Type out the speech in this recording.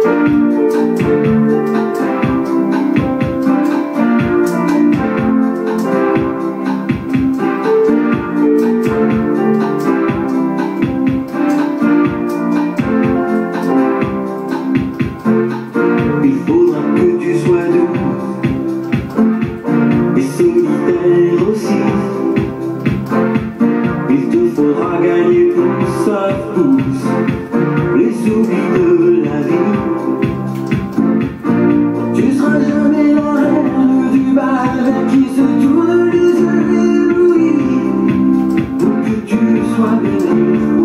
Il faudra que tu sois doux et solitaire aussi. Il te faudra gagner pour ça tous les oublis. toujours de l'isoler, oui, que tu sois bien.